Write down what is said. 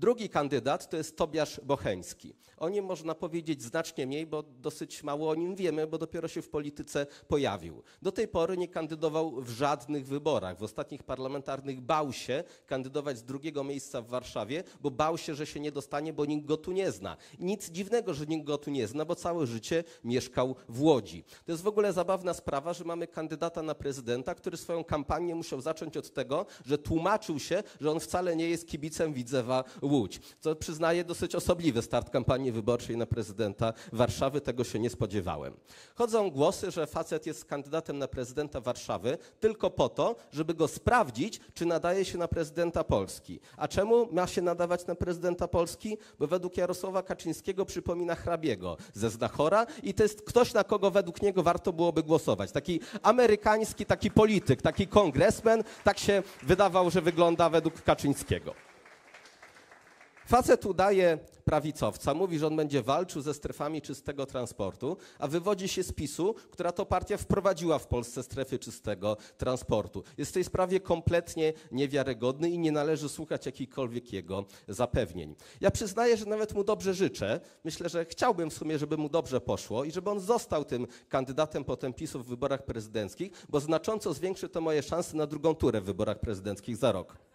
Drugi kandydat to jest Tobiasz Bocheński. O nim można powiedzieć znacznie mniej, bo dosyć mało o nim wiemy, bo dopiero się w polityce pojawił. Do tej pory nie kandydował w żadnych wyborach. W ostatnich parlamentarnych bał się kandydować z drugiego miejsca w Warszawie, bo bał się, że się nie dostanie, bo nikt go tu nie zna. Nic dziwnego, że nikt go tu nie zna, bo całe życie mieszkał w Łodzi. To jest w ogóle zabawna sprawa, że mamy kandydata na prezydenta, który swoją kampanię musiał zacząć od tego, że tłumaczył się, że on wcale nie jest kibicem Widzewa Łódź. Co przyznaję dosyć osobliwy start kampanii wyborczej na prezydenta Warszawy, tego się nie spodziewałem. Chodzą głosy, że facet jest kandydatem na prezydenta Warszawy tylko po to, żeby go sprawdzić, czy nadaje się na prezydenta Polski. A czemu ma się nadawać na prezydenta Polski? Bo według Jarosława Kaczyńskiego przypomina hrabiego ze Znachora i to jest ktoś, na kogo według niego warto byłoby głosować. Taki amerykański, taki polityk, taki kongresmen, tak się wydawał, że wygląda według Kaczyńskiego. Facet udaje prawicowca, mówi, że on będzie walczył ze strefami czystego transportu, a wywodzi się z PiSu, która to partia wprowadziła w Polsce strefy czystego transportu. Jest w tej sprawie kompletnie niewiarygodny i nie należy słuchać jakichkolwiek jego zapewnień. Ja przyznaję, że nawet mu dobrze życzę. Myślę, że chciałbym w sumie, żeby mu dobrze poszło i żeby on został tym kandydatem potem PiSu w wyborach prezydenckich, bo znacząco zwiększy to moje szanse na drugą turę w wyborach prezydenckich za rok.